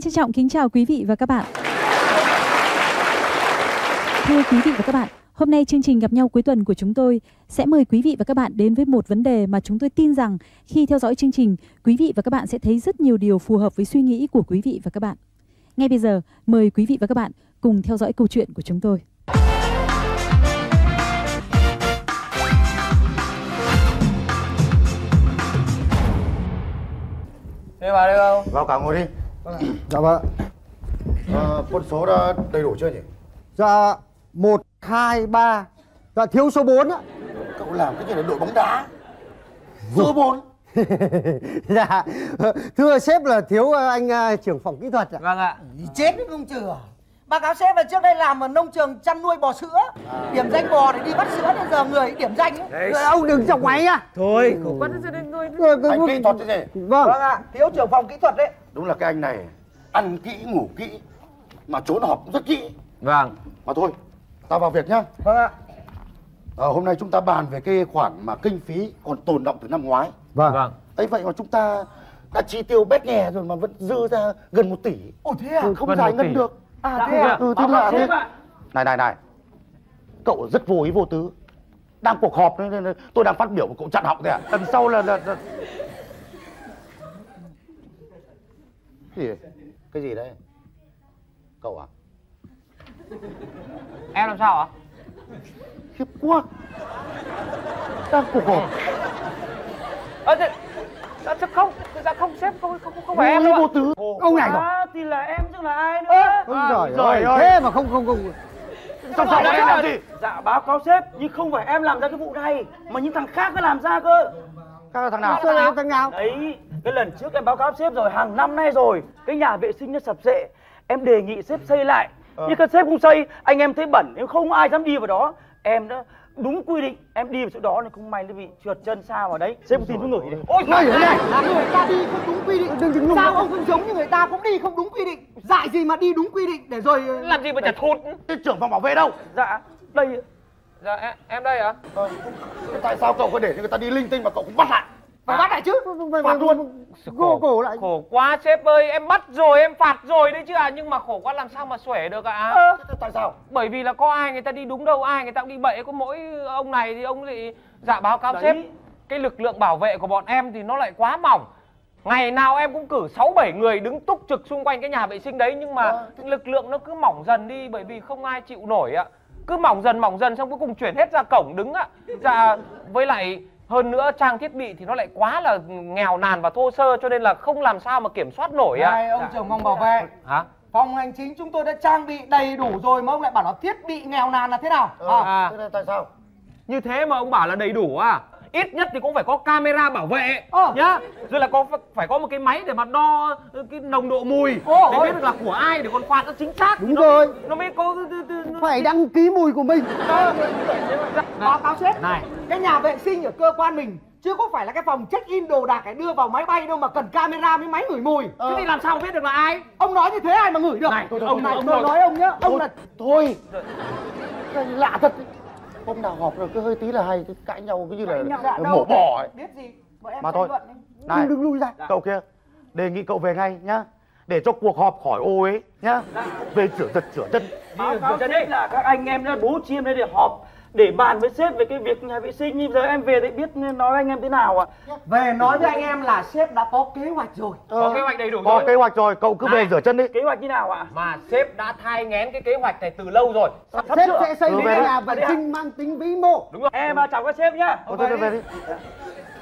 Xin trân trọng kính chào quý vị và các bạn. Thưa quý vị và các bạn, hôm nay chương trình gặp nhau cuối tuần của chúng tôi sẽ mời quý vị và các bạn đến với một vấn đề mà chúng tôi tin rằng khi theo dõi chương trình, quý vị và các bạn sẽ thấy rất nhiều điều phù hợp với suy nghĩ của quý vị và các bạn. Ngay bây giờ, mời quý vị và các bạn cùng theo dõi câu chuyện của chúng tôi. Thế vào đây không? Vào cả ngồi đi. Dạ vâng. Ờ, quân số đã đầy đủ chưa nhỉ? Dạ, một, hai, ba. Dạ, thiếu số 4 á. Cậu làm cái gì để đội bóng đá? Số 4. dạ, thưa sếp là thiếu ờ, anh ờ, trưởng phòng kỹ thuật ạ. Vâng ạ. chết đi không chừa báo cáo sếp là trước đây làm ở nông trường chăn nuôi bò sữa điểm danh bò để đi bắt sữa đến giờ người điểm danh ấy. Ông đừng chọc máy nhá. Thôi, khổ quá cái- Anh kỹ thuật thế gì? Vâng. vâng ạ thiếu trưởng phòng kỹ thuật đấy Đúng là cái anh này ăn kỹ, ngủ kỹ mà trốn họp cũng rất kỹ. Vâng. Mà thôi, tao vào việc nhá. vâng ạ Ờ, hôm nay chúng ta bàn về cái khoản mà kinh phí còn tồn động từ năm ngoái. Vâng. Vâng. ấy vậy mà chúng ta đã chi tiêu bét nhè rồi mà vẫn dư ra gần một tỷ. ồ thế à Không Gần giải ngân được. à thế à Ừ, thế lạ thế. Này này này. Cậu rất vô ý vô tứ. Đang cuộc họp nên tôi đang phát biểu mà cậu chặn họng thế à? Lần sau là, là, là... Cái gì? Cái gì đấy? Cậu à? Em làm sao ạ? Khiếp quá. Đang cuộc họp. Ơ thế, dạ, dạ không, dạ không sếp không không không Vô phải em đâu vô tứ. Ông này rồi. À, thì là em chứ là ai nữa. À, giời giời ơi, thế mà không không không. Sao sao em làm gì? Dạ báo cáo sếp nhưng không phải em làm ra cái vụ này mà những thằng khác nó làm ra cơ Các là thằng nào? Sao lại thằng nào? Đấy cái lần trước em báo cáo sếp rồi hàng năm nay rồi Cái nhà vệ sinh nó sập sệ. Em đề nghị sếp xây lại. Nhưng các sếp không xây anh em thấy bẩn em không ai dám đi vào đó. Em đã đúng quy định em đi vào chỗ đó này không may nó bị trượt chân sao vào đấy. Sếp tin cứ ngửi đi ôi Ngay ở đây. người ta đi không đúng quy định. Đừng- đừng sao ông không giống như người ta cũng đi không đúng quy định? Dại gì mà đi đúng quy định để rồi ờ, Làm gì mà chặt thụt? Cái trưởng phòng bảo vệ đâu? Dạ đây Dạ em, em đây ạ. Ờ, thế tại sao cậu có để cho người ta đi linh tinh mà cậu cũng bắt lại? phải bắt lại chứ. Phạt luôn. Gô cổ lại. Khổ quá sếp ơi, em bắt rồi, em phạt rồi đấy chứ à Nhưng mà khổ quá làm sao mà xuể được ạ? Thế tại sao? Bởi vì là có ai người ta đi đúng đâu, ai người ta cũng đi bậy. Có mỗi ông này thì ông lại dạ báo cáo Đấy. sếp. Cái lực lượng bảo vệ của bọn em thì nó lại quá mỏng. Ngày nào em cũng cử 6-7 người đứng túc trực xung quanh cái nhà vệ sinh đấy. Nhưng mà lực lượng nó cứ mỏng dần đi bởi vì không ai chịu nổi ạ Cứ mỏng dần mỏng dần xong cuối cùng chuyển hết ra cổng đứng ạ Dạ với lại hơn nữa trang thiết bị thì nó lại quá là nghèo nàn và thô sơ cho nên là không làm sao mà kiểm soát nổi ạ này ông trưởng phòng bảo vệ Hả? phòng hành chính chúng tôi đã trang bị đầy đủ rồi mà ông lại bảo là thiết bị nghèo nàn là thế nào Ờ, à, thế tại sao? Như thế mà ông bảo là đầy đủ à? Ít nhất thì cũng phải có camera bảo vệ Ờ. nhá. Rồi là có phải có một cái máy để mà đo cái nồng độ mùi Ồ, để ôi. biết được là của ai để còn phạt nó chính xác. Đúng nó, rồi. Nó mới có nó- Phải đăng ký mùi của mình. báo cáo sếp Này, cái nhà vệ sinh ở cơ quan mình chứ có phải là cái phòng check in đồ đạc để đưa vào máy bay đâu mà cần camera với máy ngửi mùi thế thì làm sao biết được là ai? ông nói như thế ai mà ngửi được Này, ông, ông- này ông- tôi nói ông nhá ông là Thôi. Lạ thật. Hôm nào họp rồi cứ hơi tí là hay cứ cãi nhau cứ như là, là đâu. mổ bò ấy. biết gì bọn em Mà thôi. luận đi. Này, Đừng lui ra. cậu kia, đề nghị cậu về ngay nhá. Để cho cuộc họp khỏi ô ấy nhá. Về rửa giật rửa chân. báo cáo là các anh em đã bố trí em đây để họp để bàn với sếp về cái việc nhà vệ sinh nhưng giờ em về thì biết nên nói với anh em thế nào ạ về nói với anh em là sếp đã có kế hoạch rồi Có kế hoạch đầy đủ Có rồi. kế hoạch rồi, cậu cứ về Này. rửa chân đi. kế hoạch như nào ạ Mà sếp đã thai nghén cái kế hoạch này từ lâu rồi. sắp Sếp sẽ xây Ừ, về đi. nhà vệ sinh mang tính vĩ mô. Đúng rồi. em à, chào các sếp nhá Thôi thôi thôi, về đi.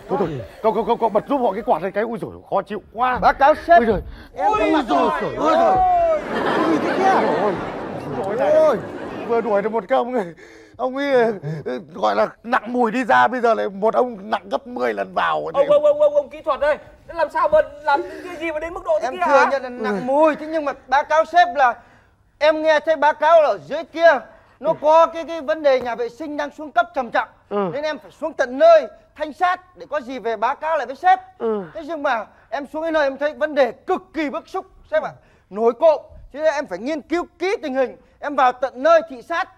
Thôi thôi, cậu cậu cậu cậu bật giúp họ cái quạt này cái ui rồi khó chịu quá. Báo cáo sếp. Ui giời. Em mặt rồi, rồi. ôi giời. Cái gì thế kia? Ôi, ôi. Vừa đuổi được một cái ông ấy, ông ấy ờ, gọi là nặng mùi đi ra bây giờ lại một ông nặng gấp 10 lần vào. Ông ông ông ông, ông kỹ thuật đây. Làm sao mà làm cái gì mà đến mức độ thế em kia thừa hả? nhận là nặng mùi thế nhưng mà báo cáo sếp là em nghe thấy báo cáo là ở dưới kia nó có cái cái vấn đề nhà vệ sinh đang xuống cấp trầm trọng Ừ. nên em phải xuống tận nơi thanh sát để có gì về báo cáo lại với sếp Ừ. thế nhưng mà em xuống cái nơi em thấy vấn đề cực kỳ bức xúc sếp ạ nổi cộm cho nên em phải nghiên cứu kỹ tình hình em vào tận nơi thị sát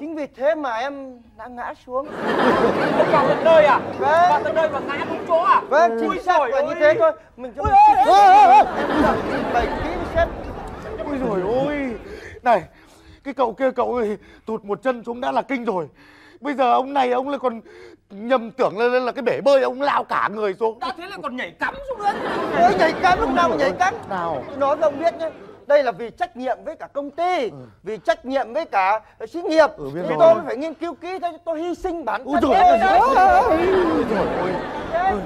chính vì thế mà em đã ngã xuống. Vào tận nơi à? Vâng. Vào tận nơi mà ngã đúng chỗ à? vâng chính xác là như thế thôi. Mình cho mình trình bày kỹ với sếp ôi rồi ôi này cái cậu kia cậu ơi tụt một chân xuống đã là kinh rồi. Bây giờ ông này ông lại còn nhầm tưởng là, là, là cái bể bơi ông lao cả người xuống. Đã thế lại còn nhảy cắm xuống nữa. Nhảy cắn lúc nào mà nhảy cắn nào. Tôi nói với ông biết nhé đây là vì trách nhiệm với cả công ty vì trách nhiệm với cả xí nghiệp. Ừ, thì rồi. tôi mới phải nghiên cứu kỹ thế tôi hy sinh bản thân trời tôi. ơi, Ôi, trời ơi.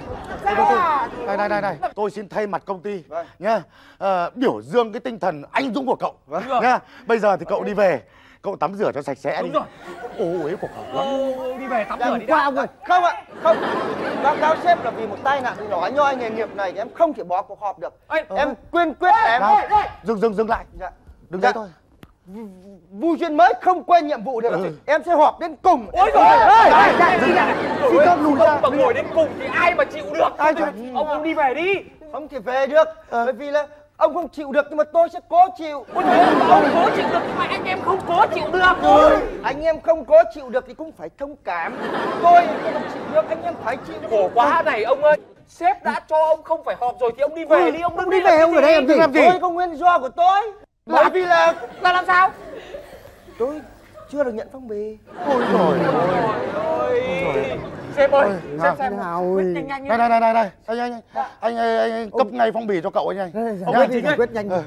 Này này này này, tôi xin thay mặt công ty. Vâng. nhá, ờ, biểu dương cái tinh thần anh dũng của cậu. Vâng. nhá. Bây giờ thì cậu đi về, cậu tắm rửa cho sạch sẽ đi. Đúng rồi. Ôi ấy cuộc họp lắm. Ô, đi về tắm Dạ, rửa đi qua ông ơi không ạ không báo cáo sếp là vì một tai nạn nhỏ nhoi nghề nghiệp này thì em không thể bỏ cuộc họp được Ê, em quyên quyết em dừng dừng dừng lại. dạ. Đừng Dạ. đấy thôi. vui duyên mới không quên nhiệm vụ được Ừ. em sẽ họp đến cùng ôi rồi Dừng lại. Xin phép lùi ra. mà ngồi đến cùng thì ai mà chịu được Ai chịu? ông ông đi về đi không thể về được bởi vì là ông không chịu được nhưng mà tôi sẽ cố chịu. Ôi trời ơi, ông cố chịu được nhưng mà anh em không cố chịu được. Ôi, anh em không cố chịu được thì cũng phải thông cảm. Tôi tôi không chịu được anh em phải chịu. Khổ quá này ông ơi. Sếp đã cho ông không phải họp rồi thì ông đi về đi ông đừng đi đi về, ông ở đây làm gì? Làm gì? tôi có nguyên do của tôi. Bởi vì là là làm sao? Tôi chưa được nhận phong bì. Ôi rồi. ôi sếp ơi sếp xem Nào Này này này này này, anh anh anh, anh, anh, anh cấp ngay phong bì cho cậu anh ơi. Ông đi giải quyết nhanh Ừ.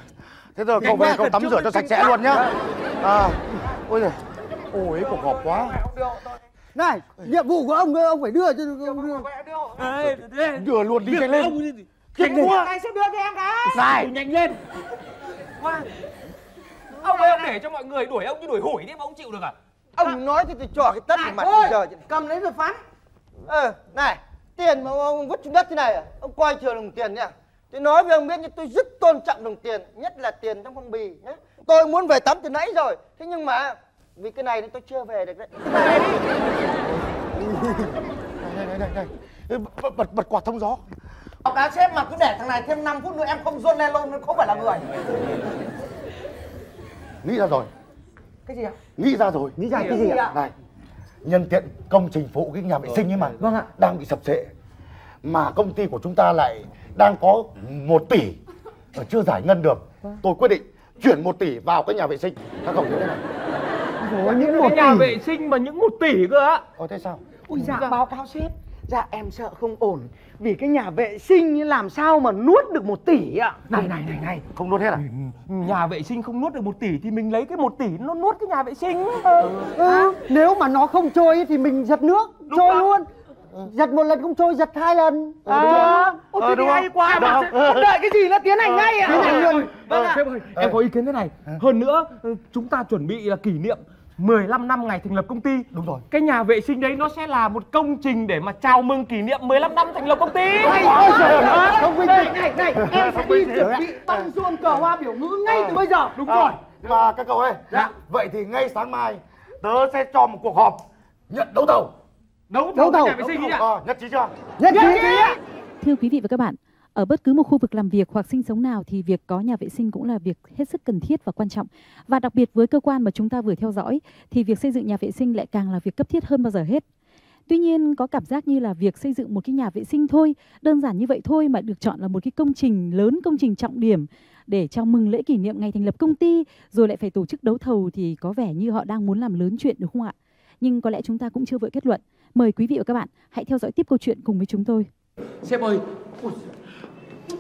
Thế rồi cậu về cậu tắm rửa cho sạch sẽ luôn nhá. À. Ôi giời. Ôi cuộc họp quá. này nhiệm vụ của ông ông phải đưa cho ông đưa. Đưa luôn đi nhanh lên. Nhanh quá. Này sếp đưa cho em cái Này. nhanh lên qua ông ơi ông để cho mọi người đuổi ông như đuổi hủi đi mà ông chịu được à ông nói thì tôi cho cái tất mặt bây giờ cầm lấy rồi phán ờ này tiền mà ông vứt xuống đất thế này à ông coi thường đồng tiền nhá tôi nói với ông biết nhá tôi rất tôn trọng đồng tiền nhất là tiền trong phong bì nhé tôi muốn về tắm từ nãy rồi thế nhưng mà vì cái này nên tôi chưa về được đấy Này này này này. Ê, Bật bật, bật quạt thông gió. báo cáo sếp mà cứ để thằng này thêm 5 phút nữa em không run lên luôn nó không phải là người Nghĩ ra rồi. cái gì ạ Nghĩ ra rồi. nghĩ ra cái gì ạ Này. Nhân tiện công trình phụ cái nhà vệ sinh ấy mà. Vâng ạ. đang bị sập sệ mà công ty của chúng ta lại đang có một tỷ mà chưa giải ngân được. Tôi quyết định chuyển một tỷ vào cái nhà vệ sinh. Các cậu như thế này Ôi, những một cái nhà tỷ. vệ sinh mà những một tỷ cơ á có thế sao? Ui dạ báo cáo sếp dạ em sợ không ổn. Vì cái nhà vệ sinh ấy làm sao mà nuốt được một tỷ ạ? Này này này này. Không nuốt hết à? Nhà vệ sinh không nuốt được một tỷ thì mình lấy cái một tỷ nó nuốt cái nhà vệ sinh. Ừ, nếu mà nó không trôi thì mình giật nước trôi rồi. luôn. Giật một lần không trôi giật hai lần. À đúng không? hay quá mà không? đợi cái gì nó tiến hành ngay ạ? Tiến hành luôn. Vâng ạ. Ơi, em có ý kiến thế này. Hơn nữa, ừ, chúng ta chuẩn bị là kỷ niệm 15 năm ngày thành lập công ty. đúng rồi Cái nhà vệ sinh đấy nó sẽ là một công trình để mà chào mừng kỷ niệm 15 năm thành lập công ty. ôi trời ơi không vinh này này này em sẽ đi chuẩn bị băng rôn cờ hoa biểu ngữ ngay từ bây giờ Đúng rồi. và các cậu ơi Dạ. vậy thì ngay sáng mai tớ sẽ cho một cuộc họp nhận đấu thầu Đấu thầu nhà vệ sinh ạ nhất trí chưa nhất trí Thưa quý vị và các bạn, ở bất cứ một khu vực làm việc hoặc sinh sống nào thì việc có nhà vệ sinh cũng là việc hết sức cần thiết và quan trọng. Và đặc biệt với cơ quan mà chúng ta vừa theo dõi thì việc xây dựng nhà vệ sinh lại càng là việc cấp thiết hơn bao giờ hết. Tuy nhiên có cảm giác như là việc xây dựng một cái nhà vệ sinh thôi, đơn giản như vậy thôi mà được chọn là một cái công trình lớn, công trình trọng điểm để chào mừng lễ kỷ niệm ngày thành lập công ty rồi lại phải tổ chức đấu thầu thì có vẻ như họ đang muốn làm lớn chuyện đúng không ạ? Nhưng có lẽ chúng ta cũng chưa vội kết luận. Mời quý vị và các bạn hãy theo dõi tiếp câu chuyện cùng với chúng tôi. Sếp ơi. Ui,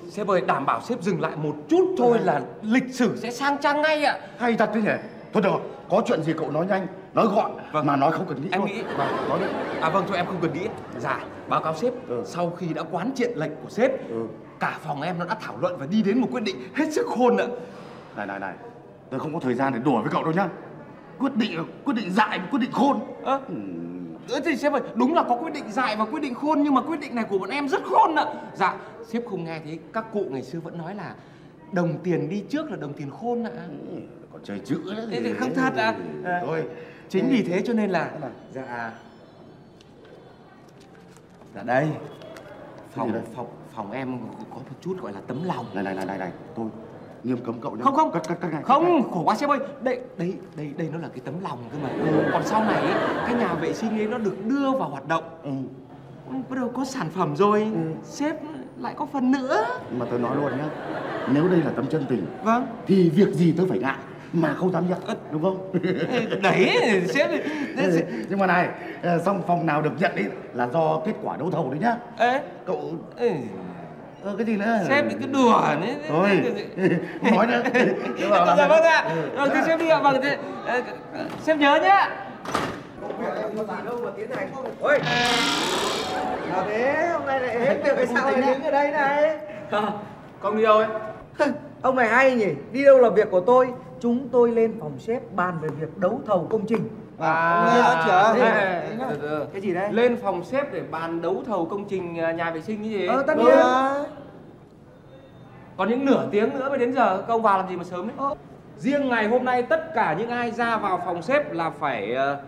Sếp ơi, đảm bảo sếp dừng lại một chút thôi là lịch sử sẽ sang trang ngay ạ. hay thật thế nhỉ thôi được có chuyện gì cậu nói nhanh nói gọn Vâng. mà nói không cần nghĩ Em nghĩ. vâng, nói đi À vâng, thôi em không cần nghĩ. Dạ, báo cáo sếp, Ừ. sau khi đã quán triệt lệnh của sếp, Ừ. cả phòng em nó đã thảo luận và đi đến một quyết định hết sức khôn ạ. này này này tôi không có thời gian để đùa với cậu đâu nhá quyết định quyết định dại quyết định khôn Ơ, ừ, thì sếp ơi, đúng là có quyết định dại và quyết định khôn nhưng mà quyết định này của bọn em rất khôn ạ. Dạ, sếp không nghe thấy các cụ ngày xưa vẫn nói là đồng tiền đi trước là đồng tiền khôn ạ. còn chơi chữ nữa Thế thì không thật ạ. À, thôi Chính vì thế cho nên là Thế dạ Dạ đây. Phòng phòng phòng em có một chút gọi là tấm lòng. này này này này này tôi nghiêm cấm cậu nhá. Không không. Cắt cắt cắt ngay cắt không ngay. khổ quá sếp ơi. Đây đây đây đây nó là cái tấm lòng cơ mà. Còn sau này ấy, cái nhà vệ sinh ấy nó được đưa vào hoạt động. Ừ. bắt đầu có sản phẩm rồi. Sếp lại có phần nữa. Mà tớ nói luôn nhá nếu đây là tấm chân tình vâng. thì việc gì tớ phải ngại mà không dám nhận đúng không? Đấy sếp. Ừ, nhưng mà này ờ, xong phòng nào được nhận ấy là do kết quả đấu thầu đấy nhá. Ê. Cậu ê, ờ, cái gì nữa? Sếp đừng cứ đùa đấy thôi. không nói nữa Tớ bảo là- dạ vâng ạ. Vâng thưa sếp đi ạ vâng thế, ờ, sếp nhớ nhá. Ôi. Nào thế hôm nay lại hết việc hay sao lại đứng ở đây này. Con đi đâu ấy? Ông này hay nhỉ. Đi đâu là việc của tôi? Chúng tôi lên phòng xếp bàn về việc đấu thầu công trình À, nghe đó từ từ. cái gì đấy Lên phòng xếp để bàn đấu thầu công trình à, nhà vệ sinh cái gì? ờ tất Ừ. nhiên Còn những nửa tiếng nữa mới đến giờ, các ông vào làm gì mà sớm ấy? Ờ. Riêng ngày hôm nay tất cả những ai ra vào phòng xếp là phải ờ,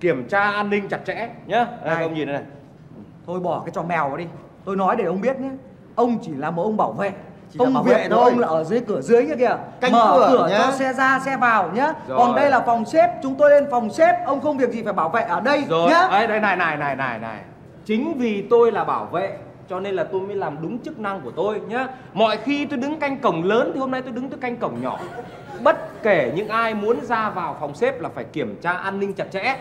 kiểm tra an ninh chặt chẽ nhá. Đây, Này. ông nhìn đây này. thôi bỏ cái trò mèo vào đi tôi nói để ông biết nhé ông chỉ là một ông bảo vệ Chỉ công việc của thôi. ông là ở dưới cửa dưới kia kìa Canh mở cửa cửa nhá. cho xe ra xe vào nhá Rồi. còn đây là phòng xếp chúng tôi lên phòng xếp ông không việc gì phải bảo vệ ở đây Rồi, nhá đây, đây này này này này này. Chính vì tôi là bảo vệ cho nên là tôi mới làm đúng chức năng của tôi nhá. Mọi khi tôi đứng canh cổng lớn thì hôm nay tôi đứng tôi canh cổng nhỏ. Bất kể những ai muốn ra vào phòng xếp là phải kiểm tra an ninh chặt chẽ.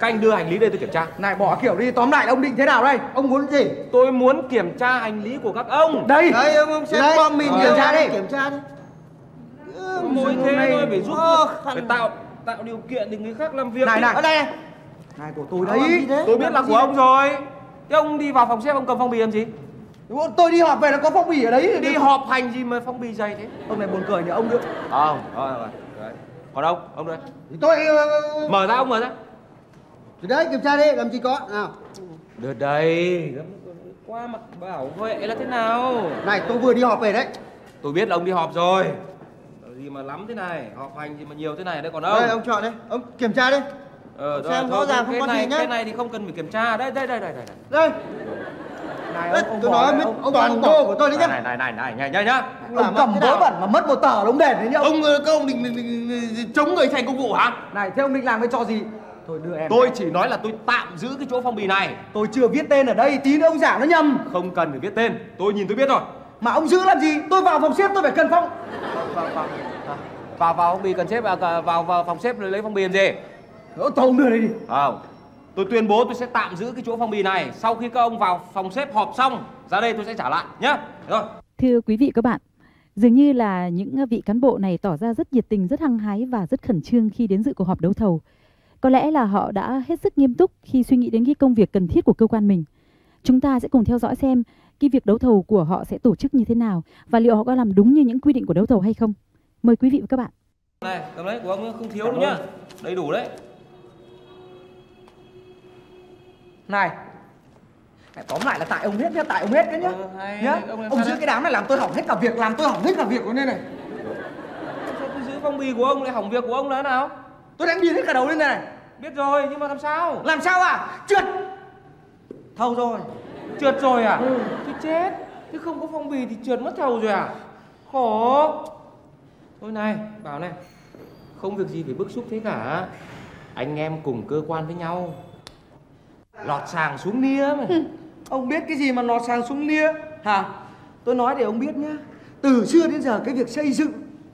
Canh đưa hành lý đây tôi kiểm tra. này bỏ kiểu đi tóm lại là ông định thế nào đây ông muốn gì Tôi muốn kiểm tra hành lý của các ông. đây đấy ông ông xem bom mìn Ờ. kiểm tra đi kiểm tra đi Mỗi thế nay- thôi phải giúp Ờ, phải tạo tạo điều kiện để người khác làm việc. này này ở đây này của tôi đấy? Tôi biết là của ông rồi. Thế ông đi vào phòng xếp ông cầm phong bì làm gì? tôi đi họp về nó có phong bì ở đấy Đi họp hành gì mà phong bì dày thế? ông này buồn cười nhỉ ông nữa Không, rồi rồi. Đấy. Còn ông, ông đây. tôi ờ, Mở ra ông mở ra. thì đấy kiểm tra đi làm gì có nào Đưa đây. Qua mặt bảo vệ là thế nào? này tôi vừa đi họp về đấy Tôi biết là ông đi họp rồi. Gì mà lắm thế này, họp hành gì mà nhiều thế này đấy còn ông. đây ông chọn đây ông kiểm tra đi Ờ, xem rõ ràng không có này, gì nhá. Cái này thì không cần phải kiểm tra. Đây đây đây đây đây. đây. này ông, ông tôi nói đấy, ông, ông, toàn đồ của tôi đấy nhá Này này này này nhá nhá nhá. ông cầm vớ bẩn mà mất một tờ ông đền đấy nhá ông ờ, các ông định, chống người thi hành công vụ hả này thế ông định làm cái trò gì thôi đưa em Tôi chỉ nói là tôi tạm giữ cái chỗ phong bì này. tôi chưa viết tên ở đây tí nữa ông giảng nó nhầm Không cần phải viết tên. Tôi nhìn tôi biết rồi. mà ông giữ làm gì tôi vào phòng xếp tôi phải cần phong vào vào vào vào phong bì cần xếp à, vào vào, vào phòng xếp lấy phong bì làm gì Thôi ông đưa đây đi không tôi tuyên bố tôi sẽ tạm giữ cái chỗ phong bì này sau khi các ông vào phòng xếp họp xong ra đây tôi sẽ trả lại nhá rồi Thưa quý vị các bạn, dường như là những vị cán bộ này tỏ ra rất nhiệt tình, rất hăng hái và rất khẩn trương khi đến dự cuộc họp đấu thầu. Có lẽ là họ đã hết sức nghiêm túc khi suy nghĩ đến cái công việc cần thiết của cơ quan mình. Chúng ta sẽ cùng theo dõi xem cái việc đấu thầu của họ sẽ tổ chức như thế nào và liệu họ có làm đúng như những quy định của đấu thầu hay không. Mời quý vị và các bạn. này cầm lấy của ông không thiếu đâu nhá đầy đủ đấy này. Này, tóm lại là tại ông hết nhá tại ông hết đấy nhá. Ờ, hay, nhá. ông ông giữ đấy? cái đám này làm tôi hỏng hết cả việc làm tôi hỏng hết cả việc của nên này. Sao tôi giữ phong bì của ông lại hỏng việc của ông là thế nào? Tôi đang điên hết cả đầu lên này. Biết rồi nhưng mà làm sao? Làm sao à? Trượt. Thâu rồi. Trượt rồi à? Tôi chết. Thế không có phong bì thì trượt mất thầu rồi à? Khổ. Thôi này bảo này. Không việc gì phải bức xúc thế cả. Anh em cùng cơ quan với nhau lọt sàng xuống nia mà. Ông biết cái gì mà nó sang súng nia? Hả? Tôi nói để ông biết nhá. Từ xưa đến giờ cái việc xây dựng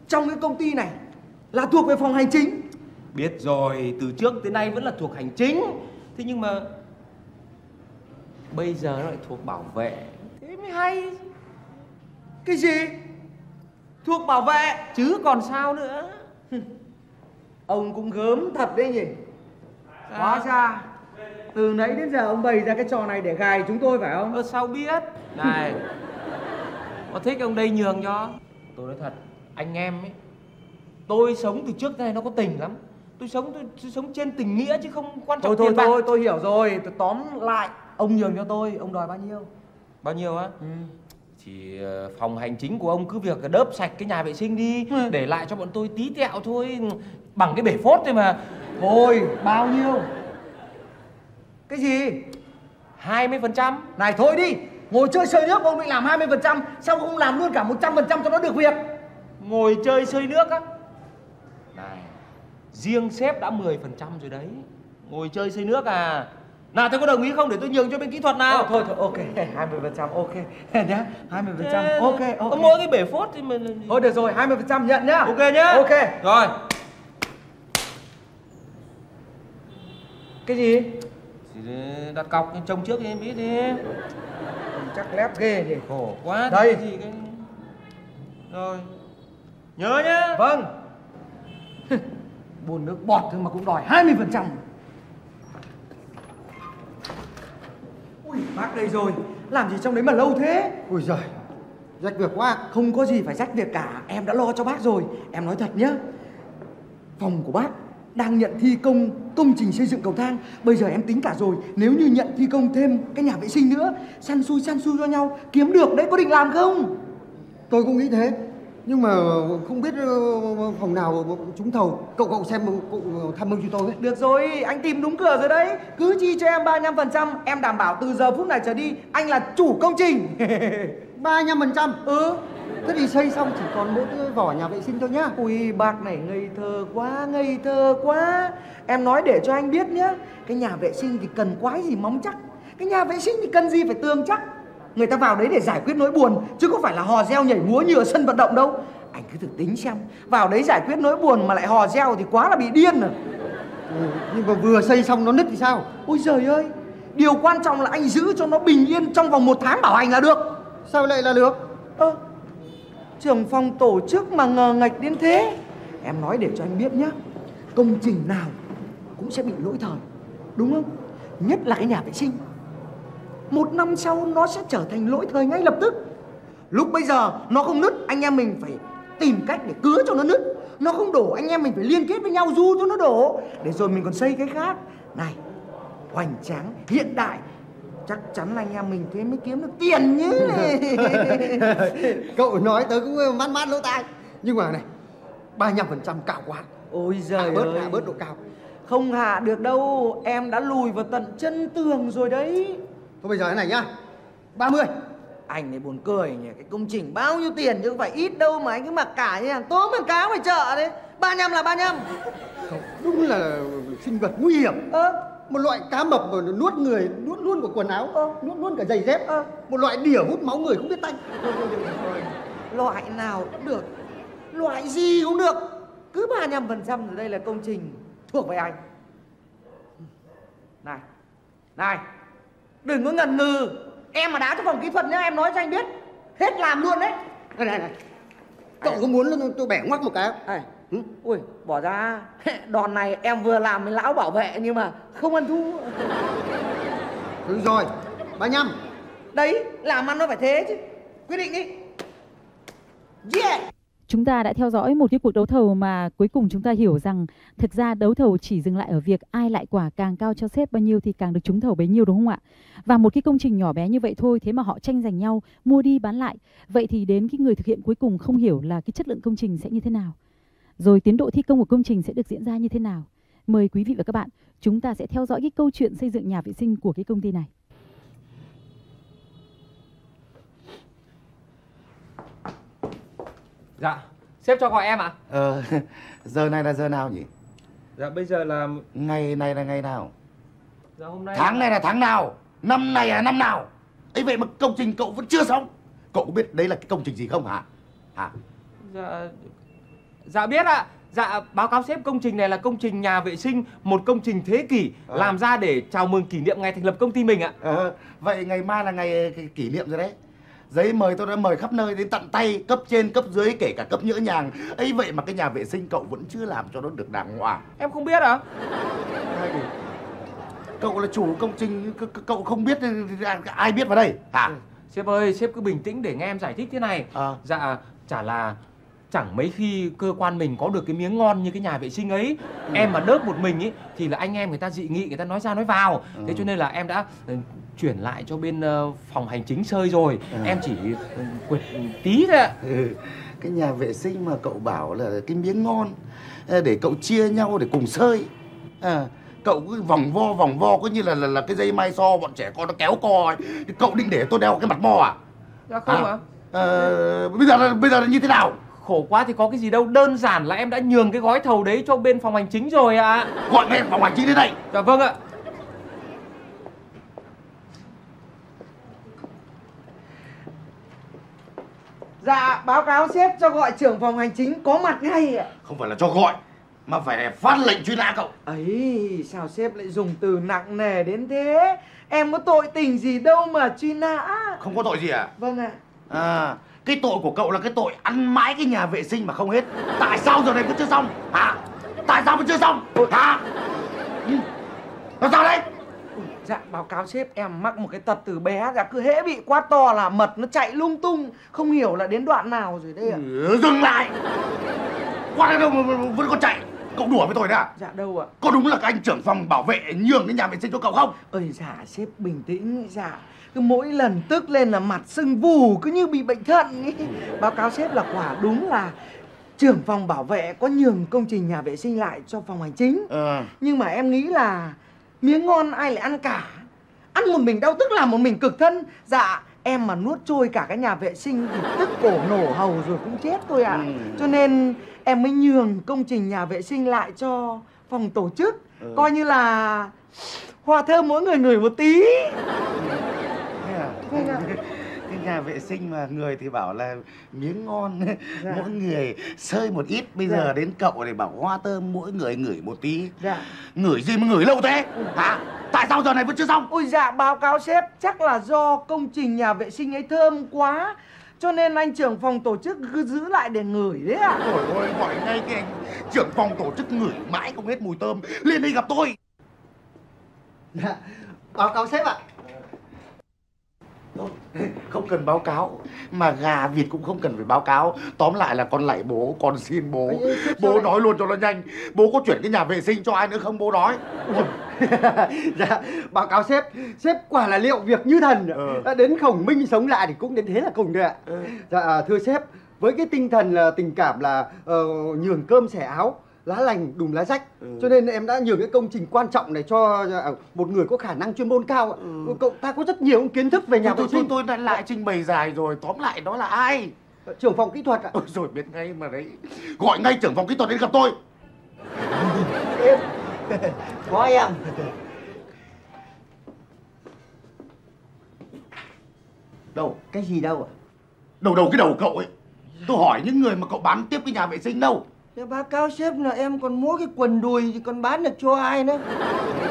trong cái công ty này là thuộc về phòng hành chính. Biết rồi từ trước tới nay vẫn là thuộc hành chính. Thế nhưng mà bây giờ nó lại thuộc bảo vệ. Thế mới hay. Cái gì? Thuộc bảo vệ. Chứ còn sao nữa? Ông cũng gớm thật đấy nhỉ. Hóa ra từ nãy đến giờ ông bày ra cái trò này để gài chúng tôi phải không? Ơ sao biết? Này Có thích ông đây nhường cho? Tôi nói thật Anh em ấy Tôi sống từ trước tới nay nó có tình lắm. Tôi sống tôi, tôi sống trên tình nghĩa chứ không quan trọng thôi thôi tiền bạc. thôi tôi hiểu rồi. Tôi tóm lại ông nhường cho tôi ông đòi bao nhiêu? Bao nhiêu á? Ừ. Thì ờ, phòng hành chính của ông cứ việc đớp sạch cái nhà vệ sinh đi Ừ. Để lại cho bọn tôi tí tẹo thôi Bằng cái bể phốt thôi mà. Thôi bao nhiêu cái gì? 20% này thôi đi. Ngồi chơi sơi nước ông định làm 20% sao không làm luôn cả 100% cho nó được việc? Ngồi chơi sơi nước á. Này Riêng sếp đã 10% rồi đấy. Ngồi chơi sơi nước à. Nào thế có đồng ý không? Để tôi nhường cho bên kỹ thuật nào. Ờ, thôi thôi ok. 20 phần trăm ok. Nhá 20 phần trăm ok ok. mỗi cái bể phốt thì mình thôi được rồi 20 phần trăm nhận nhá. Ok nhá. Ok. Rồi. Cái gì đặt cọc trông trước em biết đi. Chắc lép ghê nhỉ. Khổ quá Đây. cái gì cái rồi. Nhớ nhá. Vâng. Buồn nước bọt thôi mà cũng đòi 20 phần trăm. Ui bác đây rồi. Làm gì trong đấy mà lâu thế? Ui giời rách việc quá. Không có gì phải rách việc cả. Em đã lo cho bác rồi. Em nói thật nhá. Phòng của bác đang nhận thi công công trình xây dựng cầu thang. Bây giờ em tính cả rồi nếu như nhận thi công thêm cái nhà vệ sinh nữa săn xui săn xui cho nhau kiếm được đấy có định làm không? Tôi cũng nghĩ thế nhưng mà không biết ờ, phòng nào trúng thầu. Cậu cậu xem cậu tham mưu cho tôi với. Được rồi, anh tìm đúng cửa rồi đấy. Cứ chi cho em 35% Em đảm bảo từ giờ phút này trở đi Anh là chủ công trình. Ba mươi phần trăm? Ừ thế thì xây xong chỉ còn mỗi cái vỏ nhà vệ sinh thôi nhá. Ui bác này ngây thơ quá, ngây thơ quá. Em nói để cho anh biết nhá Cái nhà vệ sinh thì cần quái gì móng chắc? Cái nhà vệ sinh thì cần gì phải tường chắc? Người ta vào đấy để giải quyết nỗi buồn Chứ không phải là hò reo nhảy múa như ở sân vận động đâu. Anh cứ thử tính xem Vào đấy giải quyết nỗi buồn mà lại hò reo thì quá là bị điên rồi ừ, nhưng mà vừa xây xong nó nứt thì sao? Ôi giời ơi Điều quan trọng là anh giữ cho nó bình yên trong vòng một tháng bảo hành là được. Sao lại là được? Ơ Trưởng phòng tổ chức mà ngờ ngạch đến thế. Em nói để cho anh biết nhé Công trình nào cũng sẽ bị lỗi thời, Đúng không? Nhất là cái nhà vệ sinh. Một năm sau nó sẽ trở thành lỗi thời ngay lập tức. Lúc bây giờ nó không nứt, Anh em mình phải tìm cách để cứa cho nó nứt. Nó không đổ, anh em mình phải liên kết với nhau, du cho nó đổ. Để rồi mình còn xây cái khác. Này, Hoành tráng, hiện đại Chắc chắn là anh em mình thế mới kiếm được tiền nhé. Cậu nói tớ cũng mát mát lỗ tai. Nhưng mà này ba mươi phần trăm cao quá Ôi hạ giời bớt ơi. hạ bớt độ cao. Không hạ được đâu Em đã lùi vào tận chân tường rồi đấy. Thôi bây giờ thế này nhá. 30 Anh này buồn cười nhỉ Cái công trình bao nhiêu tiền chứ không phải ít đâu Mà anh cứ mặc cả như hàng tôm hàng cá ngoài chợ đấy. ba nhăm là ba nhăm đúng là sinh vật nguy hiểm. Ơ một loại cá mập mà nuốt người nuốt luôn cả quần áo Ờ. nuốt luôn cả giày dép. Ờ. một loại đỉa hút máu người không biết tanh Loại nào cũng được. Loại gì cũng được. Cứ ba nhăm phần trăm rồi đây là công trình Thuộc về anh. Này Này Đừng có ngần ngừ. Em mà đá cho phòng kỹ thuật nhá Em nói cho anh biết. Hết làm luôn đấy. Này này này. Cậu có muốn tôi bẻ ngoắc một cái không? này ui bỏ ra. Đòn này em vừa làm với lão bảo vệ nhưng mà không ăn thu Được rồi. 35 đấy làm ăn nó phải thế chứ. Quyết định đi. Yeah. Chúng ta đã theo dõi một cái cuộc đấu thầu mà cuối cùng chúng ta hiểu rằng thực ra đấu thầu chỉ dừng lại ở việc ai lại quả càng cao cho sếp bao nhiêu thì càng được trúng thầu bấy nhiêu đúng không ạ? Và một cái công trình nhỏ bé như vậy thôi thế mà họ tranh giành nhau, mua đi bán lại. Vậy thì đến cái người thực hiện cuối cùng không hiểu là cái chất lượng công trình sẽ như thế nào. Rồi tiến độ thi công của công trình sẽ được diễn ra như thế nào. Mời quý vị và các bạn, chúng ta sẽ theo dõi cái câu chuyện xây dựng nhà vệ sinh của cái công ty này. Dạ, sếp cho gọi em ạ. Ờ, giờ này là giờ nào nhỉ? Dạ bây giờ là Ngày này là ngày nào? dạ hôm nay Tháng này là tháng nào? Năm này là năm nào? ấy vậy mà công trình cậu vẫn chưa xong. Cậu có biết đấy là cái công trình gì không hả? Hả? Dạ Dạ biết ạ. Dạ báo cáo sếp công trình này là công trình nhà vệ sinh, một công trình thế kỷ Ờ. làm ra để chào mừng kỷ niệm ngày thành lập công ty mình ạ. Ờ, vậy ngày mai là ngày kỷ niệm rồi đấy. Giấy mời tôi đã mời khắp nơi đến tận tay, cấp trên, cấp dưới, kể cả cấp nhỡ nhàng. ấy vậy mà cái nhà vệ sinh cậu vẫn chưa làm cho nó được đàng hoàng. Em không biết à? Hay gì? Cậu là chủ công trình, cậu không biết ai biết vào đây hả? Sếp ơi, sếp cứ bình tĩnh để nghe em giải thích thế này. Ờ. Dạ, chả là chẳng mấy khi cơ quan mình có được cái miếng ngon như cái nhà vệ sinh ấy em mà đớp một mình ấy thì là anh em người ta dị nghị người ta nói ra nói vào. Thế cho nên là em đã ừ, chuyển lại cho bên ờ, phòng hành chính sơi rồi. Em chỉ ừ, quyệt tí thôi ạ. Ừ, cái nhà vệ sinh mà cậu bảo là cái miếng ngon để cậu chia nhau để cùng sơi. À, cậu cứ vòng vo vòng vo có như là là, là cái dây mai so bọn trẻ con nó kéo co ấy. Thì cậu định để tôi đeo cái mặt mò à? Dạ không ạ. Ờ, bây giờ là bây giờ là như thế nào khổ quá thì có cái gì đâu. Đơn giản là em đã nhường cái gói thầu đấy cho bên phòng hành chính rồi ạ. À. gọi bên phòng hành chính đến đây. Dạ vâng ạ. Dạ báo cáo sếp cho gọi trưởng phòng hành chính có mặt ngay ạ. Không phải là cho gọi mà phải là phát lệnh truy nã cậu. Ấy sao sếp lại dùng từ nặng nề đến thế? Em có tội tình gì đâu mà truy nã. Không có tội gì à? Vâng ạ. À. à cái tội của cậu là cái tội ăn mãi cái nhà vệ sinh mà không hết. Tại sao giờ này vẫn chưa xong? Hả? Tại sao vẫn chưa xong? Hả? Ừ. Làm sao đấy? Dạ báo cáo sếp em mắc một cái tật từ bé dạ cứ hễ bị quát to là mật nó chạy lung tung. Không hiểu là đến đoạn nào rồi đây ạ. Ừ, Dừng lại. Qua đây đâu mà vẫn còn chạy. Cậu đùa với tôi đấy à dạ đâu ạ. Có đúng là cái anh trưởng phòng bảo vệ nhường cái nhà vệ sinh cho cậu không? Ơi dạ sếp bình tĩnh dạ cứ mỗi lần tức lên là mặt sưng vù cứ như bị bệnh thận ý. báo cáo sếp là quả đúng là trưởng phòng bảo vệ có nhường công trình nhà vệ sinh lại cho phòng hành chính. Ờ. Nhưng mà em nghĩ là miếng ngon ai lại ăn cả? Ăn một mình đau tức là một mình cực thân. Dạ em mà nuốt trôi cả cái nhà vệ sinh thì tức cổ nổ hầu rồi cũng chết thôi ạ. Ừ. cho nên em mới nhường công trình nhà vệ sinh lại cho phòng tổ chức. Ừ. coi như là hoa thơm mỗi người ngửi một tí Thế à? Vâng ạ. Cái nhà vệ sinh mà người thì bảo là miếng ngon. Dạ. Mỗi người sơi một ít Bây Dạ. giờ đến cậu thì bảo hoa thơm mỗi người ngửi một tí. Dạ. Ngửi gì mà ngửi lâu thế? Hả? Tại sao giờ này vẫn chưa xong? Ôi dạ báo cáo sếp chắc là do công trình nhà vệ sinh ấy thơm quá cho nên anh trưởng phòng tổ chức cứ giữ lại để ngửi đấy ạ. Trời ơi gọi ngay cái anh trưởng phòng tổ chức ngửi mãi không hết mùi thơm Lên đây gặp tôi. Dạ, báo cáo sếp ạ. Thôi, Không cần báo cáo Mà gà vịt cũng không cần phải báo cáo. Tóm lại là con lạy bố Con xin bố. Ê, Bố lại- nói luôn cho nó nhanh. Bố có chuyển cái nhà vệ sinh cho ai nữa không? Bố nói. Dạ, báo cáo sếp, sếp quả là liệu việc như thần. Ừ. Đã Đến khổng minh sống lại thì cũng đến thế là cùng thôi ạ. Ừ. Dạ, thưa sếp, với cái tinh thần là tình cảm là ờ, nhường cơm xẻ áo, lá lành đùm lá rách, Ừ. cho nên em đã nhường cái công trình quan trọng này cho ờ, một người có khả năng chuyên môn cao. ạ. Cậu ta có rất nhiều kiến thức về nhà vệ sinh. tôi đã lại trình bày dài rồi Tóm lại đó là ai Trưởng phòng kỹ thuật ạ. Ôi rồi biết ngay mà đấy Gọi ngay trưởng phòng kỹ thuật đến gặp tôi có em Đâu cái gì đâu ạ Đầu đầu cái đầu cậu ấy Tôi hỏi những người mà cậu bán tiếp cái nhà vệ sinh đâu Thế báo cáo sếp là em còn mỗi cái quần đùi thì còn bán được cho ai nữa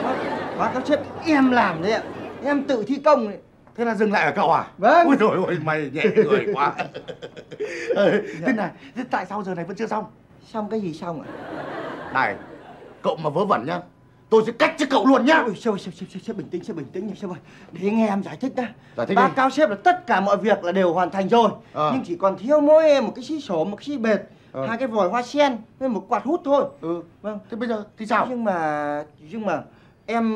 báo, báo cáo sếp em làm đấy ạ em tự thi công đấy Thế là dừng lại ở cậu à Vâng. Ôi rồi ôi mày nhẹ người quá ờ, Thế này thế tại sao giờ này vẫn chưa xong xong cái gì xong ạ Này Cậu mà vớ vẩn nhá Tôi sẽ cách cho cậu luôn nhá Ôi, sếp, sếp, sếp, sếp, bình tĩnh, sếp bình tĩnh nha, sếp ơi. Để nghe em giải thích đã. Giải thích Báo đi. cáo sếp là tất cả mọi việc là đều hoàn thành rồi. Ờ. Nhưng chỉ còn thiếu mỗi một cái xí sổ, một cái xí bệt, Ờ. hai cái vòi hoa sen, với một quạt hút thôi. Ừ Vâng. Thế bây giờ thì sao Nhưng mà, nhưng mà em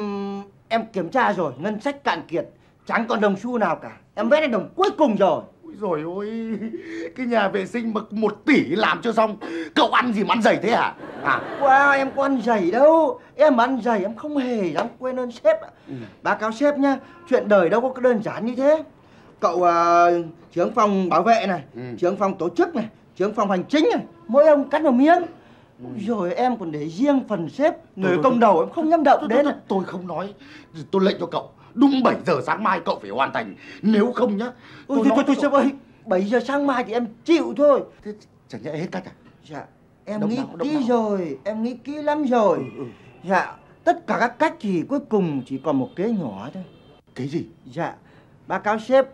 em kiểm tra rồi, ngân sách cạn kiệt, chẳng còn đồng xu nào cả. Em vét đến đồng cuối cùng rồi. Ôi rồi ôi Cái nhà vệ sinh mà một tỷ làm chưa xong Cậu ăn gì mà ăn dày thế hả À Wow, em có ăn dày đâu. Em ăn dày em không hề dám quên ơn sếp ạ. Ừ. Báo cáo sếp nhá, chuyện đời đâu có đơn giản như thế. Cậu à, trưởng phòng bảo vệ này, Ừ. trưởng phòng tổ chức này, trưởng phòng hành chính này, mỗi ông cắt một miếng. Rồi em còn để riêng phần sếp, người thôi, công đầu em không dám động tôi, đến. tôi, tôi không nói Tôi lệnh cho cậu Đúng 7 giờ sáng mai cậu phải hoàn thành Nếu không nhá Ôi, Tôi thôi, nói thôi, sếp ơi, 7 giờ sáng mai thì em chịu thôi. Thế chẳng nhẽ hết cách à Dạ, em Động nghĩ động kỹ não. rồi, em nghĩ kỹ lắm rồi. Ừ, ừ. Dạ, tất cả các cách thì cuối cùng chỉ còn một kế nhỏ thôi. Cái gì Dạ, báo cáo sếp,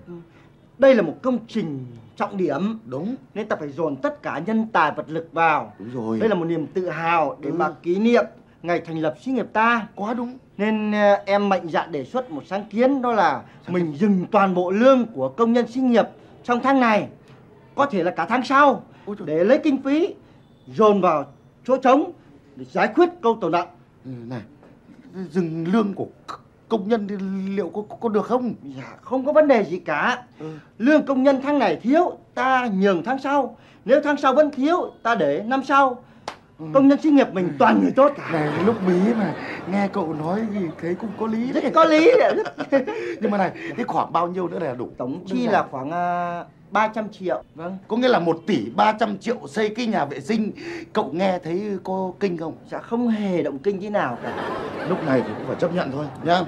đây là một công trình trọng điểm Đúng nên ta phải dồn tất cả nhân tài vật lực vào. Đúng rồi Đây là một niềm tự hào để Ừ. mà kỷ niệm ngày thành lập xí nghiệp ta. Quá đúng Nên ờ, em mạnh dạn đề xuất một sáng kiến đó là mình dừng toàn bộ lương của công nhân xí nghiệp trong tháng này, có thể là cả tháng sau để lấy kinh phí dồn vào chỗ trống để giải quyết câu tồn động. Ừ, Này Dừng lương của công nhân thì liệu có, có, có được không Dạ, không có vấn đề gì cả. Ừ. Lương công nhân tháng này thiếu, ta nhường tháng sau. Nếu tháng sau vẫn thiếu, ta để năm sau. Công nhân xí nghiệp mình toàn người tốt cả. Này lúc bí mà nghe cậu nói thì thấy cũng có lý đấy Có lý đấy. Nhưng mà này Thế khoảng bao nhiêu nữa là đủ Tổng chi là khoảng uh, 300 triệu. Vâng. Có nghĩa là 1 tỷ 300 triệu xây cái nhà vệ sinh Cậu nghe thấy có kinh không Dạ không hề động kinh thế nào cả. Lúc này thì cũng phải chấp nhận thôi nhá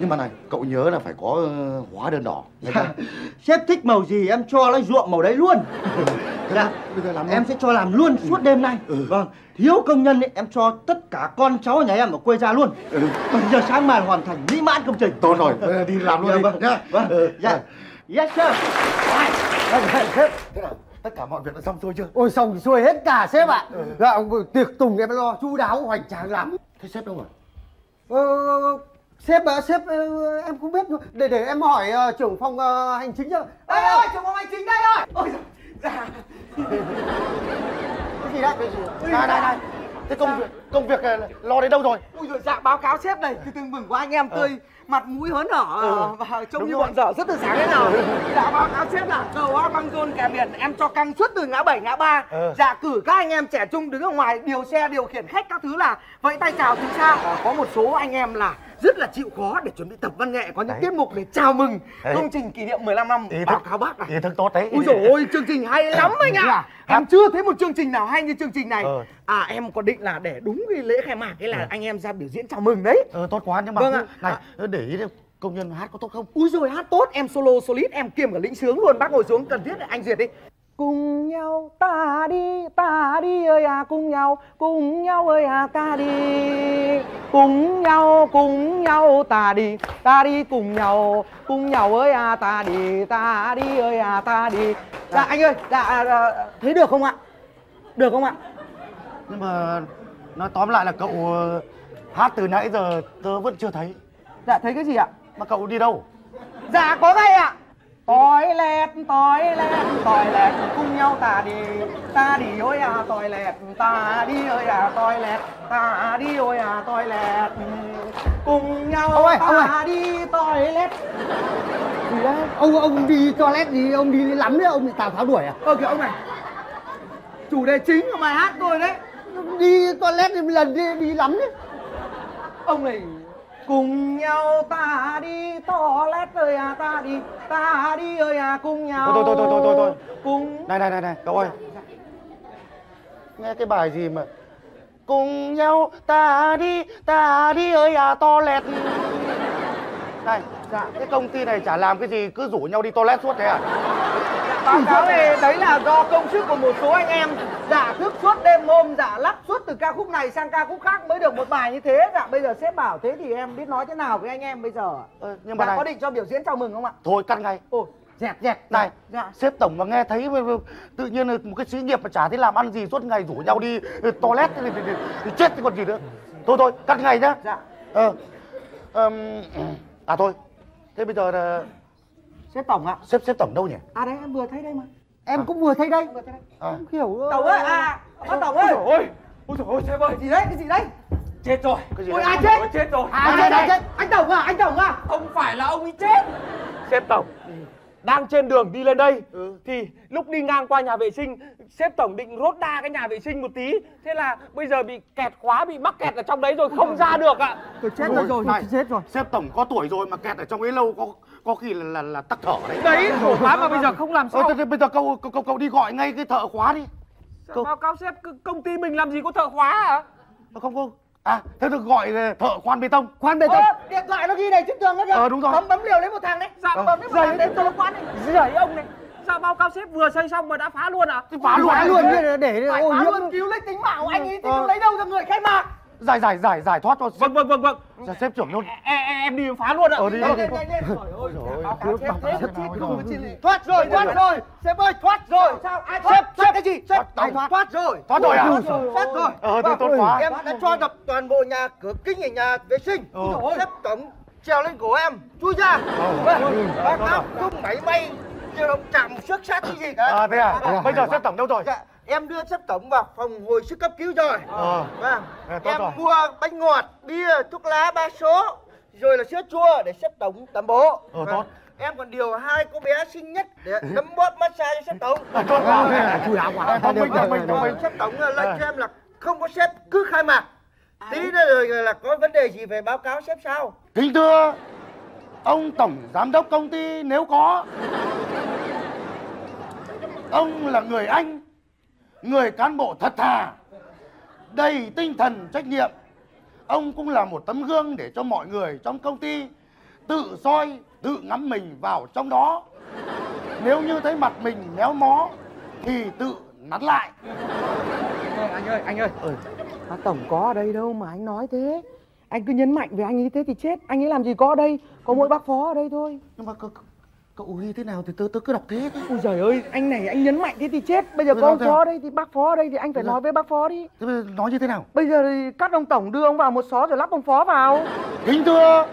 nhưng mà này cậu nhớ là phải có ờ, hóa đơn đỏ chưa? Sếp thích màu gì em cho nó ruộng màu đấy luôn. Dạ, bây giờ làm em sẽ cho làm luôn suốt đêm nay. Vâng, thiếu công nhân ấy, em cho tất cả con cháu nhà em ở quê ra luôn. Bảy giờ sáng mai hoàn thành mỹ mãn công trình. tốt rồi bây giờ đi làm luôn Dạ, đi vâng. nhá Vâng, Ừ, dạ. Rồi. Yes sir. Sếp thế nào tất cả mọi việc đã xong xuôi chưa? Ôi xong xuôi hết cả sếp ạ. Dạ, tiệc tùng em lo chu đáo hoành tráng lắm. Thế sếp đâu rồi? Ờ, sếp ạ sếp ờ, em không biết để để em hỏi ờ, trưởng phòng ờ, hành chính cho Đây ơi, trưởng phòng hành chính đây ơi. Ôi dạ. cái gì đấy? Này này này thế công việc công việc lo đến đâu rồi? Ui giời, dạ báo cáo sếp này, thì từng mừng của anh em tươi mặt mũi hớn hở ờ, và trông như bọn dở rất từ sáng đến nào. Dạ báo cáo sếp là cầu áp băng rôn kè biển em cho căng suốt từ ngã bảy ngã ba. Dạ cử các anh em trẻ trung đứng ở ngoài điều xe điều khiển khách các thứ là vẫy tay chào từ xa. Ờ, có một số anh em là rất là chịu khó để chuẩn bị tập văn nghệ có những tiết mục để chào mừng Đấy. công trình kỷ niệm 15 năm Ý báo thức- cáo bác này. ý thức tốt đấy Ui dồi ôi, chương trình hay lắm anh ạ Em chưa thấy một chương trình nào hay như chương trình này Ờ. À em có định là để đúng cái lễ khai mạc ấy là anh em ra biểu diễn chào mừng đấy ờ tốt quá nhưng mà Vâng ạ. này À. để ý đi, công nhân hát có tốt không. Úi rồi hát tốt, em solo solid, em kiêm cả lĩnh sướng luôn. Bác ngồi xuống, cần thiết anh duyệt đi. Cùng nhau ta đi, ta đi ơi à cùng nhau Cùng nhau ơi à ta đi. Cùng nhau, cùng nhau ta đi Ta đi cùng nhau, cùng nhau ơi à ta đi Ta đi ơi à ta đi. Dạ anh ơi, dạ à, thấy được không ạ? Được không ạ? nhưng mà nói tóm lại là cậu hát từ nãy giờ tớ vẫn chưa thấy Dạ thấy cái gì ạ? mà cậu đi đâu? Dạ có ngay ạ. Lẹt, lẹt, tỏi lẹt Cùng nhau ta đi, ta đi ôi à tỏi lẹt Ta đi ơi à tỏi lẹt, ta đi ôi à tỏi lẹt Cùng nhau Ông ơi, ông ơi. ta đi tỏi lẹt gì đấy? Ông ông đi toilet gì? Ông đi lắm đấy ông bị tào tháo đuổi à? Ơ kìa ông này. Chủ đề chính của bài hát tôi đấy. Đi toilet thì lần đi đi lắm đấy. Ông này Cùng nhau ta đi toilet ơi à ta đi Ta đi ơi à cùng nhau. Thôi, thôi, thôi, thôi, thôi, thôi. Cùng này này này này cậu ơi. Nghe cái bài gì mà cùng nhau ta đi ta đi ơi à toilet này dạ cái công ty này chả làm cái gì cứ rủ nhau đi toilet suốt thế à báo cáo này đấy là do công sức của một số anh em giả thức suốt đêm hôm giả lắc suốt từ ca khúc này sang ca khúc khác mới được một bài như thế. Dạ bây giờ sếp bảo thế thì em biết nói thế nào với anh em bây giờ? Ờ, nhưng mà dạ, này. có định cho biểu diễn chào mừng không ạ? Thôi cắt ngay. Ồ dẹt dẹt này dạ. sếp tổng mà nghe thấy tự nhiên là một cái xí nghiệp mà chả thấy làm ăn gì suốt ngày rủ nhau đi toilet thì, thì, thì, thì chết thì còn gì nữa. Thôi thôi cắt ngay nhá. Dạ. Ờ ừm, à thôi. Thế bây giờ là sếp tổng ạ. Sếp sếp tổng đâu nhỉ? À đấy em vừa thấy đây mà. Em cũng vừa thấy đây. Vừa thấy đây. À, không hiểu tổng ơi à bác tổng ơi. Ôi ôi trời ơi sếp ơi. Cái gì đấy cái gì đấy? Chết rồi. Cái gì ôi ai chết. Chết rồi. Ai chết ai chết. Anh tổng à anh tổng à. Không phải là ông ấy chết. Sếp tổng đang trên đường đi lên đây thì lúc đi ngang qua nhà vệ sinh sếp tổng định rốt đa cái nhà vệ sinh một tí. Thế là bây giờ bị kẹt khóa bị mắc kẹt ở trong đấy rồi không ra được ạ. Tôi chết Ôi, rồi rồi này. chết rồi. sếp tổng có tuổi rồi mà kẹt ở trong ấy lâu có có khi là là, là tắc thở đấy. Đấy khổ quá mà bây giờ không làm Ờ, sao. thế, thế bây giờ cậu, cậu cậu cậu đi gọi ngay cái thợ khóa đi. Cậu- báo cáo sếp công ty mình làm gì có thợ khóa à không không. À thế được gọi ờ, thợ khoan bê tông. Khoan bê tông. Ơ, điện thoại nó ghi này trên tường đó kìa. Ờ, đúng rồi. bấm bấm liều lấy một thằng đấy. Dạ Ờ. bấm lấy một thằng đến tôi quán này. rưởi ông này. Sao báo cáo sếp vừa xây xong mà đã phá luôn à? Thế phá luôn phá à? luôn để để ô phá luôn cứu lấy tính mạng của anh ấy thì Ờ. lấy đâu ra người khai mạc giải giải giải giải thoát cho sếp, vâng vâng vâng vâng cho sếp trưởng luôn em, em đi phá luôn ạ Ờ, đi, đi, đi. lệ. Thoát rồi, thoát rồi. Sếp ơi, thoát rồi. sao ai Sếp, sếp cái gì? Thoát Sếp, thoát? Thoát rồi. thoát rồi à Thoát rồi. ờ thì tốt quá Em đã cho đập toàn bộ nhà cửa kính ở nhà vệ sinh. Ừ. Sếp tổng trèo lên cổ em, chui ra. Ừ. Vâng, bác tốt áp không máy may, chưa động chạm xước sát cái gì cả. à thế à bây giờ sếp tổng đâu rồi Dạ, em đưa sếp tổng vào phòng hồi sức cấp cứu rồi. ờ Vâng, tốt em rồi. mua bánh ngọt, bia, thuốc lá ba số, rồi là sữa chua để sếp tổng tầm bố. Ờ, Vâng. tốt. Em còn điều hai cô bé xinh nhất để đấm bóp massage cho sếp tổng. à, tốt quá chú đáo quá thông minh thông minh thông Vâng, minh sếp tổng lệnh cho em là không có sếp cứ khai mạc. Tí nữa rồi là có vấn đề gì về báo cáo sếp sau. kính thưa ông tổng giám đốc công ty nếu có ông là người anh người cán bộ thật thà. Đầy tinh thần trách nhiệm. Ông cũng là một tấm gương để cho mọi người trong công ty tự soi tự ngắm mình vào trong đó. Nếu như thấy mặt mình méo mó thì tự nắn lại. Anh ơi anh ơi. À, tổng có ở đây đâu mà anh nói thế. Anh cứ nhấn mạnh về anh ấy thế thì chết. Anh ấy làm gì có ở đây? Có mỗi bác phó ở đây thôi. Nhưng mà cậu, ghi thế nào thì tớ tớ cứ đọc thế thôi. Ôi giời ơi anh này anh nhấn mạnh thế thì chết. Bây giờ có giờ ông phó nào? đây thì bác phó ở đây thì anh phải Bây giờ- nói với bác phó đi. Thế bây giờ nói như thế nào? Bây giờ thì cắt ông tổng đưa ông vào một xó rồi lắp ông phó vào. Kính thưa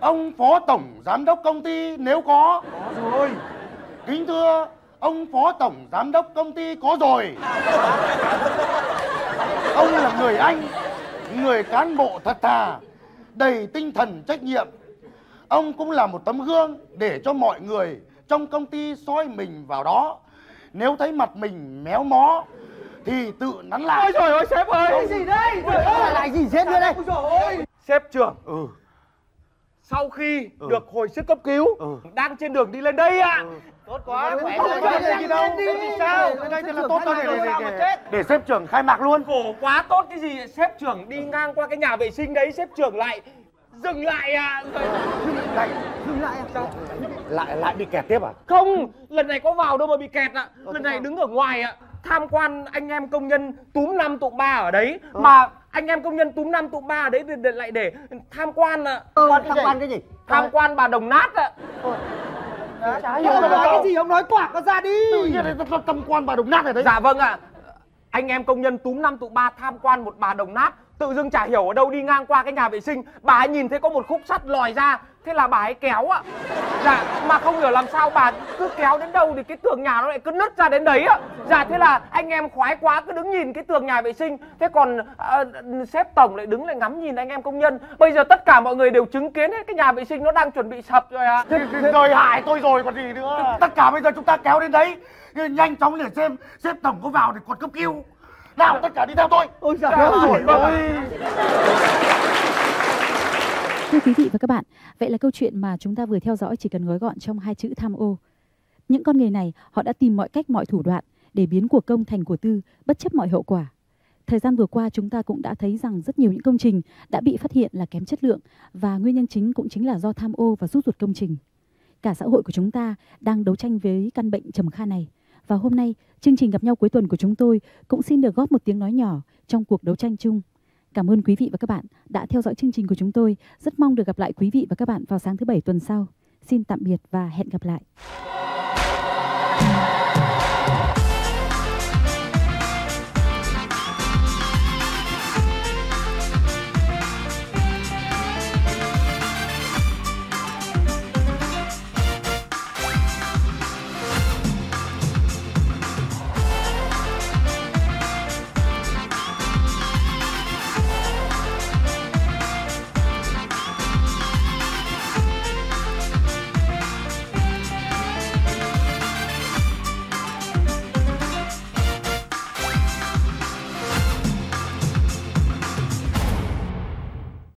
ông phó tổng giám đốc công ty nếu có. Có rồi. Kính thưa ông phó tổng giám đốc công ty có rồi. Ông là người anh người cán bộ thật thà đầy tinh thần trách nhiệm ông cũng là một tấm gương để cho mọi người trong công ty soi mình vào đó. Nếu thấy mặt mình méo mó thì tự nắn lại. Ôi trời ơi sếp ơi! Cái gì đây? Trời ơi! Lại gì sếp nữa đây? Sếp trưởng, ừ. sau khi Ừ. được hồi sức cấp cứu, Ừ. đang trên đường đi lên đây ạ. tốt quá khỏe Không có gì đâu đi. gì sao? Cái đây thì là tốt để, để, để, để, để sếp trưởng khai mạc luôn. Khổ quá tốt cái gì? Sếp trưởng đi ngang qua cái nhà vệ sinh đấy sếp trưởng lại dừng lại à lại dừng lại à lại lại bị kẹt tiếp à? Không lần này có vào đâu mà bị kẹt ạ. Lần này đứng ở ngoài ạ. Tham quan anh em công nhân túm năm tụm ba ở đấy. Mà anh em công nhân túm năm tụm ba ở đấy thì lại để tham quan ạ. Tham quan cái gì? tham quan bà đồng nát ạ. Chả hiểu ông nói cái gì? Ông nói toạc nó ra đi. Tự nhiên tâm- quan bà đồng nát này đấy. Dạ vâng ạ. Anh em công nhân túm năm tụm ba tham quan một bà đồng nát tự dưng chả hiểu ở đâu đi ngang qua cái nhà vệ sinh. Bà ấy nhìn thấy có một khúc sắt lòi ra. Thế là bà ấy kéo ạ. Dạ mà không hiểu làm sao bà cứ kéo đến đâu thì cái tường nhà nó lại cứ nứt ra đến đấy ạ. Dạ thế là anh em khoái quá cứ đứng nhìn cái tường nhà vệ sinh. Thế còn ờ, sếp tổng lại đứng lại ngắm nhìn anh em công nhân. Bây giờ tất cả mọi người đều chứng kiến hết cái nhà vệ sinh nó đang chuẩn bị sập rồi ạ. Đời hại tôi rồi còn gì nữa. Tất cả bây giờ chúng ta kéo đến đấy. Nhanh chóng để xem sếp tổng có vào để còn cấp cứu nào tất cả đi theo tôi ôi giời Trời ơi ơi Thưa quý vị và các bạn, vậy là câu chuyện mà chúng ta vừa theo dõi chỉ cần gói gọn trong hai chữ tham ô. Những con người này, họ đã tìm mọi cách mọi thủ đoạn để biến của công thành của tư, bất chấp mọi hậu quả. Thời gian vừa qua chúng ta cũng đã thấy rằng rất nhiều những công trình đã bị phát hiện là kém chất lượng và nguyên nhân chính cũng chính là do tham ô và rút ruột công trình. Cả xã hội của chúng ta đang đấu tranh với căn bệnh trầm kha này. Và hôm nay, chương trình gặp nhau cuối tuần của chúng tôi cũng xin được góp một tiếng nói nhỏ trong cuộc đấu tranh chung. Cảm ơn quý vị và các bạn đã theo dõi chương trình của chúng tôi. Rất mong được gặp lại quý vị và các bạn vào sáng thứ bảy tuần sau. Xin tạm biệt và hẹn gặp lại.